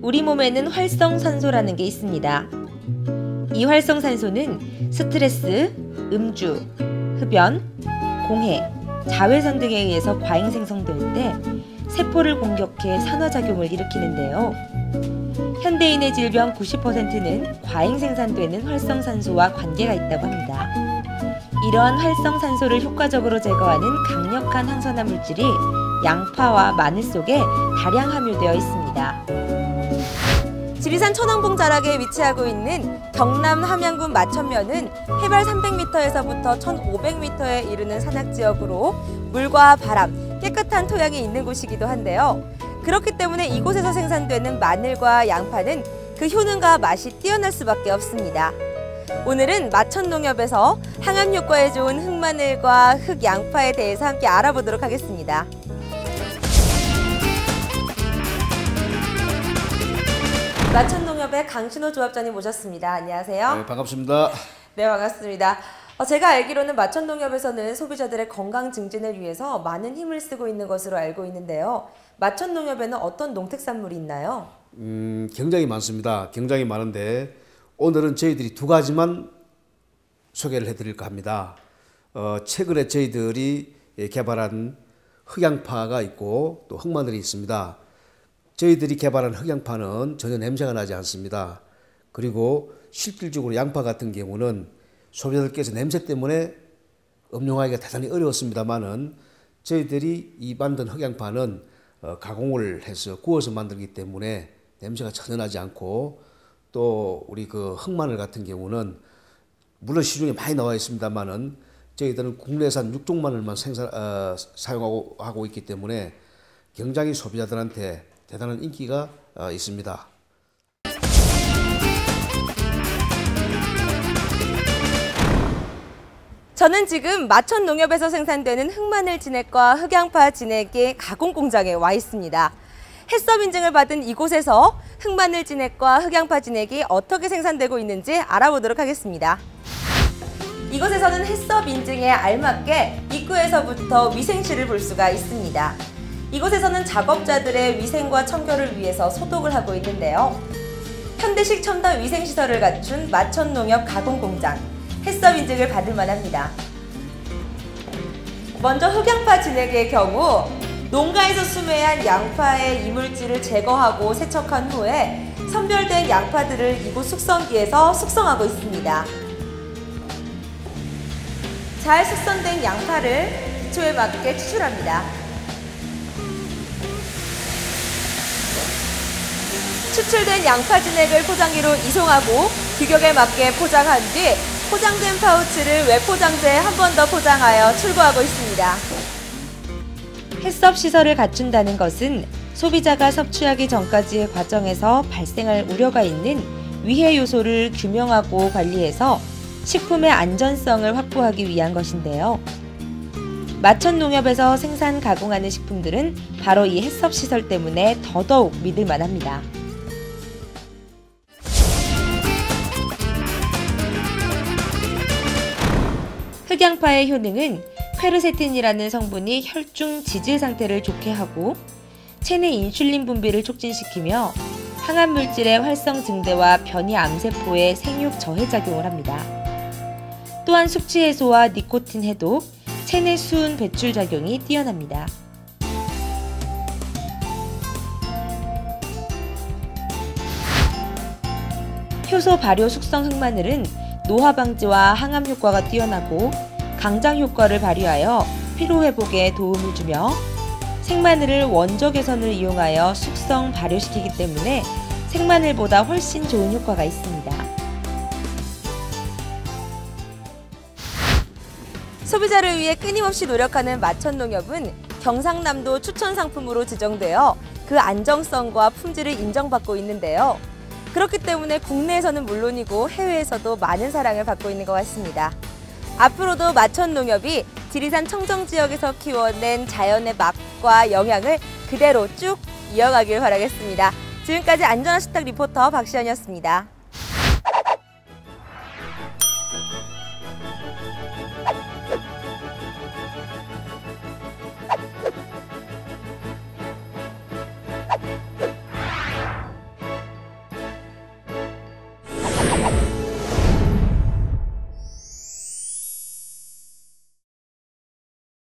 우리 몸에는 활성산소라는 게 있습니다. 이 활성산소는 스트레스, 음주, 흡연, 공해, 자외선 등에 의해서 과잉 생성될 때 세포를 공격해 산화작용을 일으키는데요. 현대인의 질병 90%는 과잉 생산되는 활성산소와 관계가 있다고 합니다. 이러한 활성산소를 효과적으로 제거하는 강력한 항산화 물질이 양파와 마늘 속에 다량 함유되어 있습니다. 지리산 천왕봉 자락에 위치하고 있는 경남 함양군 마천면은 해발 300m에서부터 1500m에 이르는 산악 지역으로 물과 바람, 깨끗한 토양이 있는 곳이기도 한데요. 그렇기 때문에 이곳에서 생산되는 마늘과 양파는 그 효능과 맛이 뛰어날 수밖에 없습니다. 오늘은 마천농협에서 항암 효과에 좋은 흑마늘과 흑양파에 대해서 함께 알아보도록 하겠습니다. 마천농협의 강신호 조합장님 모셨습니다. 안녕하세요. 네, 반갑습니다. 네, 반갑습니다. 어, 제가 알기로는 마천농협에서는 소비자들의 건강 증진을 위해서 많은 힘을 쓰고 있는 것으로 알고 있는데요. 마천농협에는 어떤 농특산물이 있나요? 음, 굉장히 많습니다. 굉장히 많은데 오늘은 저희들이 두 가지만 소개를 해드릴까 합니다. 어, 최근에 저희들이 개발한 흑양파가 있고 또 흑마늘이 있습니다. 저희들이 개발한 흑양파는 전혀 냄새가 나지 않습니다. 그리고 실질적으로 양파 같은 경우는 소비자들께서 냄새 때문에 음용하기가 대단히 어려웠습니다만은 저희들이 이 만든 흑양파는 어, 가공을 해서 구워서 만들기 때문에 냄새가 전혀 나지 않고 또 우리 그 흑마늘 같은 경우는 물론 시중에 많이 나와 있습니다만은 저희들은 국내산 육종 마늘만 생산 어, 사용하고 하고 있기 때문에 굉장히 소비자들한테 대단한 인기가 어, 있습니다. 저는 지금 마천 농협에서 생산되는 흑마늘 진액과 흑양파 진액의 가공 공장에 와 있습니다. 해썹 인증을 받은 이곳에서 흑마늘 진액과 흑양파 진액이 어떻게 생산되고 있는지 알아보도록 하겠습니다. 이곳에서는 해썹 인증에 알맞게 입구에서부터 위생실을 볼 수가 있습니다. 이곳에서는 작업자들의 위생과 청결을 위해서 소독을 하고 있는데요. 현대식 첨단 위생시설을 갖춘 마천농협 가공공장 해썹 인증을 받을 만합니다. 먼저 흑양파 진액의 경우 농가에서 수매한 양파의 이물질을 제거하고 세척한 후에 선별된 양파들을 이곳 숙성기에서 숙성하고 있습니다. 잘 숙성된 양파를 기초에 맞게 추출합니다. 추출된 양파 진액을 포장기로 이송하고 규격에 맞게 포장한 뒤 포장된 파우치를 외포장재에 한 번 더 포장하여 출고하고 있습니다. 햇섭 시설을 갖춘다는 것은 소비자가 섭취하기 전까지의 과정에서 발생할 우려가 있는 위해 요소를 규명하고 관리해서 식품의 안전성을 확보하기 위한 것인데요. 마천 농협에서 생산 가공하는 식품들은 바로 이 햇섭 시설 때문에 더더욱 믿을 만합니다. 흑양파의 효능은 페르세틴이라는 성분이 혈중 지질 상태를 좋게 하고 체내 인슐린 분비를 촉진시키며 항암 물질의 활성 증대와 변이 암세포의 생육 저해 작용을 합니다. 또한 숙취 해소와 니코틴 해독, 체내 수은 배출 작용이 뛰어납니다. 효소 발효 숙성 흑마늘은 노화 방지와 항암 효과가 뛰어나고 강장 효과를 발휘하여 피로 회복에 도움을 주며 생마늘을 원조 개선을 이용하여 숙성 발효시키기 때문에 생마늘보다 훨씬 좋은 효과가 있습니다. 소비자를 위해 끊임없이 노력하는 마천농협은 경상남도 추천 상품으로 지정되어 그 안정성과 품질을 인정받고 있는데요. 그렇기 때문에 국내에서는 물론이고 해외에서도 많은 사랑을 받고 있는 것 같습니다. 앞으로도 마천 농협이 지리산 청정 지역에서 키워낸 자연의 맛과 영양을 그대로 쭉 이어가길 바라겠습니다. 지금까지 안전한 식탁 리포터 박시연이었습니다.